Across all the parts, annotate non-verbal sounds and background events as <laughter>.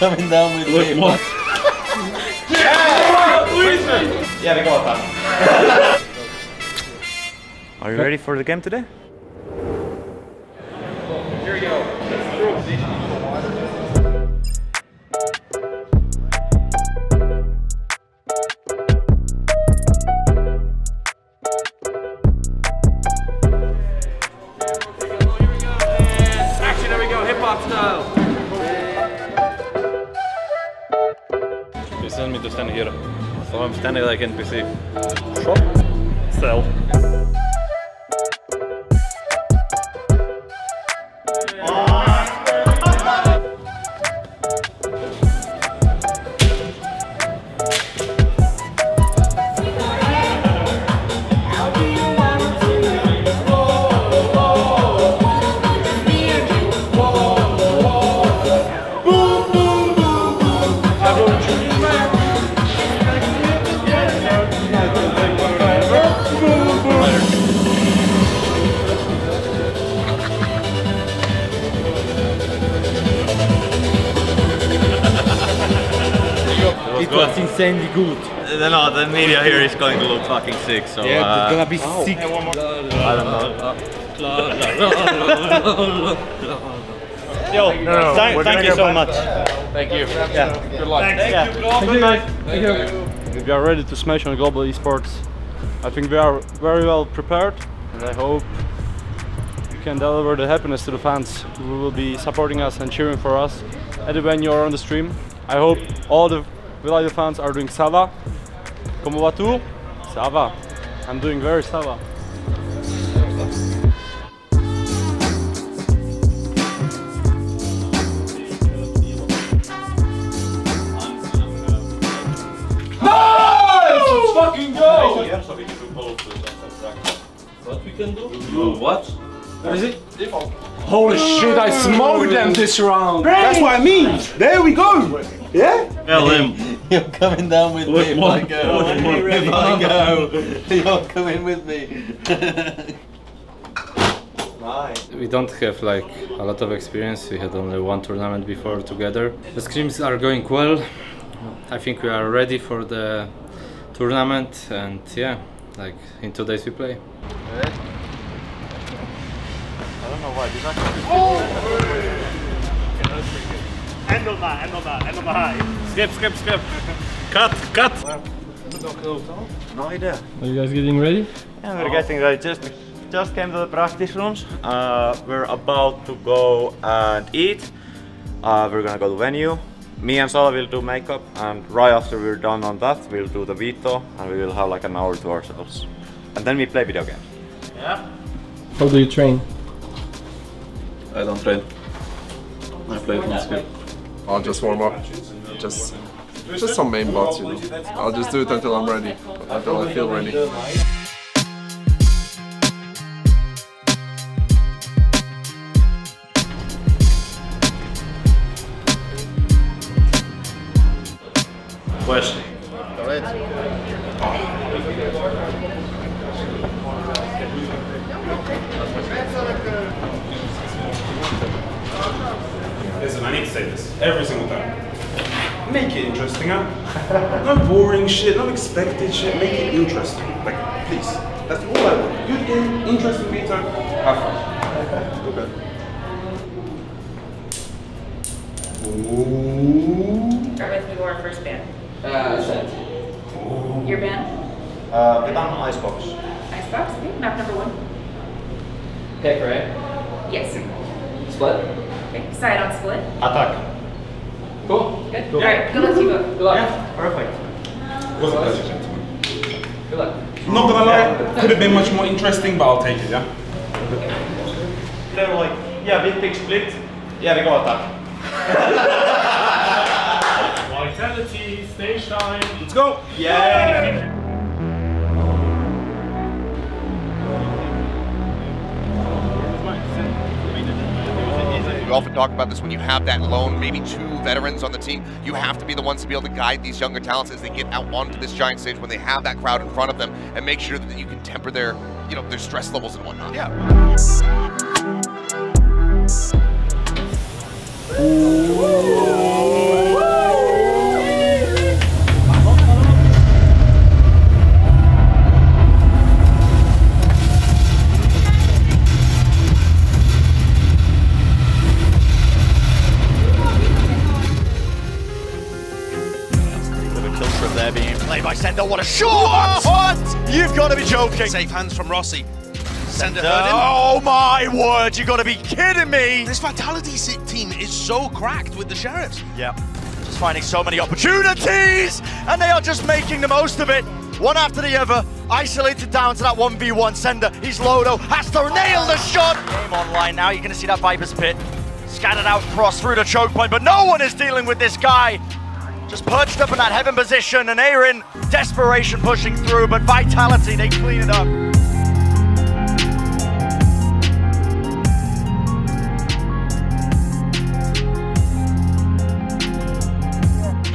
coming down with Look, me. what? <laughs> Yeah, vi går Are you ready for the game today? Standing like NPC. Shop. Sell. Insanely good. No, the media here is going to look fucking sick, so Yeah, uh, it's gonna be sick. I don't know. Yo, thank, thank you so much. Thank you. Good luck. Thank you. Thank you, guys. Thank you. We are ready to smash on global esports. I think we are very well prepared and I hope we can deliver the happiness to the fans who will be supporting us and cheering for us at the venue or on the stream. I hope all the Villaggio fans are doing Sava. Como va tu? Sava. I'm doing very Sava. Fucking go! What we can do? What? Holy shit, I smoked them this round. That's what I mean. There we go. Yeah? Tell him. You're coming down with Look, me if what- I go. what- what- If I go, <laughs> you're coming with me. We don't have like a lot of experience. We had only one tournament before together. The scrims are going well. I think we are ready for the tournament and yeah, like in two days we play. Skip, skip, skip. Cut, cut. No idea. Are you guys getting ready? Yeah, we're getting ready. Just just came to the practice rooms. Uh, we're about to go and eat. Uh, we're gonna go to the venue. Me and Sala will do makeup, and right after we're done on that, we'll do the veto, and we will have like an hour to ourselves. And then we play video games. Yeah. How do you train? I don't train. I play it on skip. I'll just warm up. Just just some main bots, you know. I'll just do it until I'm ready. Until I feel ready. Question. Listen, I need to say this every single time. Make it interesting, huh? <laughs> no boring shit, no expected shit. Make it interesting. Like, please. That's all I want. Good game, interesting meter, have fun. Okay. Start with your first band. Uh, Your band? Uh, get on Icebox. Icebox, okay, map number one. Pick, right? Yes. Split. Okay, side on split. Attack. Cool. Good. All right, good luck to you both. Good luck. Yeah, perfect. Was a pleasure, gentlemen. Good luck. Not gonna lie, could have been much more interesting, but I'll take it, yeah? They were like, yeah, big big split. Yeah, we go attack. <laughs> Vitality, stay shine. Let's go. Yeah. We often talk about this when you have that lone, maybe two veterans on the team, you have to be the ones to be able to guide these younger talents as they get out onto this giant stage when they have that crowd in front of them and make sure that you can temper their, you know, their stress levels and whatnot. Yeah. Play by Cender. What a shot! What? You've got to be joking. Safe hands from Rossi. Cender Cender. heard him. Oh my word! you've got to be kidding me. This Vitality team is so cracked with the Sheriffs. Yep. Just finding so many opportunities, and they are just making the most of it. One after the other, isolated down to that 1v1 Cender. He's Lodo, has to nail the shot. Game online now, you're going to see that Viper's Pit scattered out cross through the choke point, but no one is dealing with this guy. Just perched up in that heaven position, and Aaron, desperation pushing through, but Vitality, they clean it up.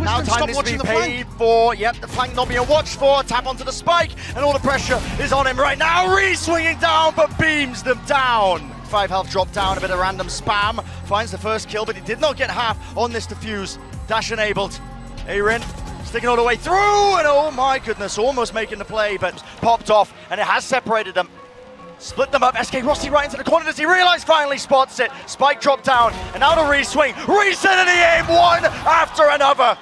Now time stop needs to be watching the paid for. Yep, the flank not being watched for. Tap onto the spike, and all the pressure is on him right now. Re swinging down, but beams them down. Five health drop down, a bit of random spam. Finds the first kill, but he did not get half on this defuse. Dash enabled. Aaron sticking all the way through, and oh my goodness, almost making the play, but popped off, and it has separated them. Split them up. SkRossi right into the corner. Does he realize finally spots it? Spike dropped down. And now the re-swing. Reset in the aim. One after another.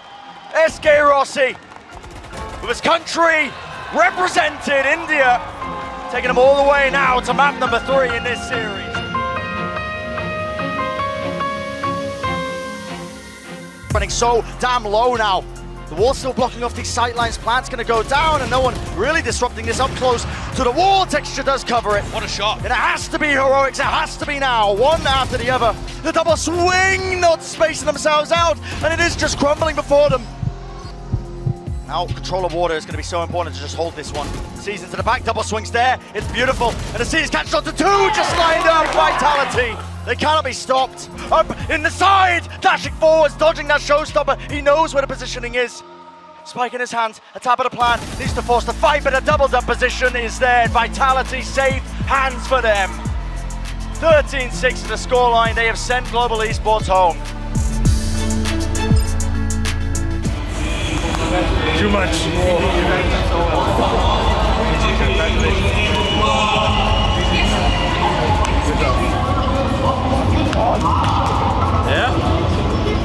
SkRossi with his country represented India. Taking them all the way now to map number three in this series. So damn low now. The wall's still blocking off these sightlines. Plant's going to go down, and no one really disrupting this up close to the wall. Texture does cover it. What a shot. And it has to be heroics. It has to be now. One after the other. The double swing, not spacing themselves out, and it is just crumbling before them. Now, control of water is going to be so important to just hold this one. Sees to the back, double swings there. It's beautiful. And the Seas catch on to two, just lined up. Vitality. They cannot be stopped. Up in the side, dashing forwards, dodging that showstopper. He knows where the positioning is. Spike in his hand, a tap of the plan, needs to force the fight, but a doubled up position is there. Vitality safe, hands for them. 13-6 to the scoreline. They have sent Global Esports home. Too much. Yeah? You.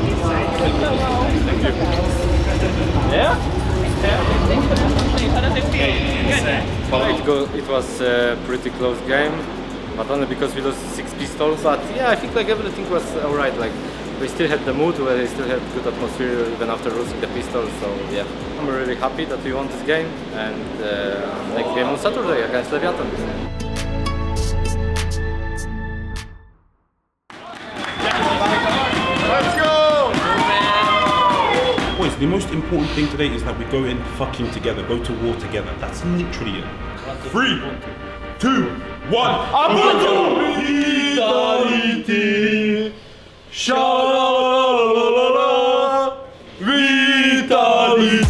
Yeah? It, it was a pretty close game, but only because we lost six pistols. But yeah, I think like everything was alright. Like we still had the mood, we still had good atmosphere even after losing the pistols. So yeah, I'm really happy that we won this game and uh, next game on Saturday against Leviathan. Boys, the most important thing today is that we go in fucking together, go to war together. That's literally it. Three, two, one. Vitality. Vitality.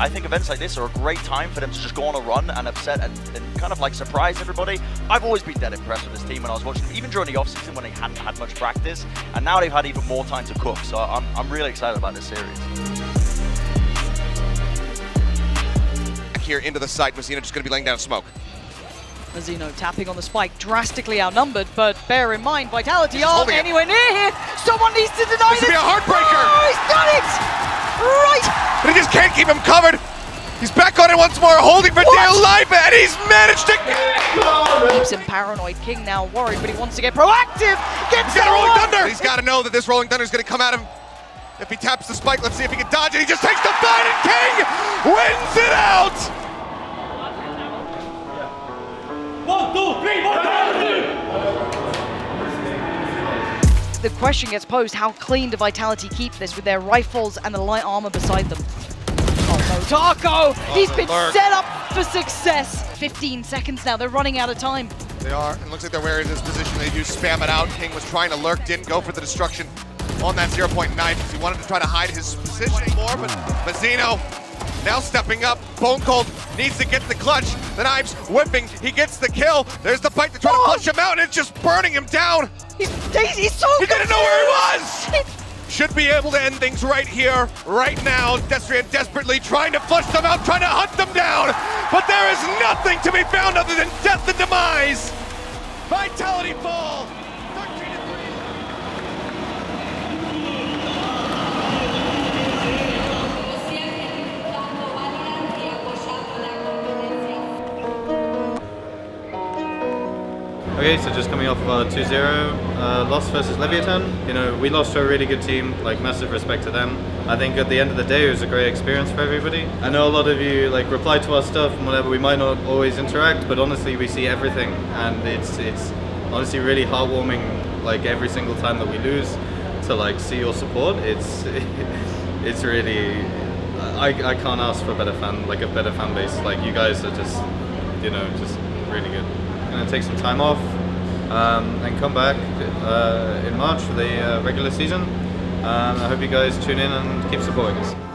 I think events like this are a great time for them to just go on a run and upset and, and kind of like surprise everybody. I've always been dead impressed with this team when I was watching them, even during the off-season when they hadn't had much practice, and now they've had even more time to cook, so I'm, I'm really excited about this series. Here into the site, Messina just going to be laying down smoke. Mazino tapping on the spike, drastically outnumbered, but bear in mind, Vitality aren't holding it. anywhere near here. Someone needs to deny This could be a heartbreaker. Oh, he's done it! Right! But he just can't keep him covered. He's back on it once more, holding for dear life, and he's managed to. Keeps him paranoid. King now worried, but he wants to get proactive. Gets He's got a that rolling one! thunder. He's got to know that this rolling thunder is going to come at him. If he taps the spike, let's see if he can dodge it. He just takes the fight, and King wins it out. One, two, three, one, The question gets posed, how clean do Vitality keep this with their rifles and the light armor beside them? Oh Taco! He's been lurk. set up for success. 15 seconds now, they're running out of time. They are, and looks like they're wearing this position. They do spam it out. King was trying to lurk, didn't go for the destruction on that 0.9 because he wanted to try to hide his position more, but Mazino now stepping up. Bonecold needs to get the clutch. The knives whipping. He gets the kill. There's the bite to try to push him out, and it's just burning him down. He's, he's so He didn't know where he was! should be able to end things right here, right now. Destrian desperately trying to flush them out, trying to hunt them down, but there is nothing to be found other than death and demise. Vitality fall. Okay, so just coming off 2-0, uh, uh, loss versus Leviathan, you know, we lost to a really good team. Like massive respect to them. I think at the end of the day, it was a great experience for everybody. I know a lot of you like reply to our stuff and whatever. We might not always interact, but honestly, we see everything, and it's it's honestly really heartwarming. Like every single time that we lose, to like see your support, it's <laughs> it's really. I, I can't ask for a better fan, like a better fan base. Like you guys are just, you know, just really good. I'm gonna take some time off um, and come back uh, in March for the uh, regular season. Um, I hope you guys tune in and keep supporting us.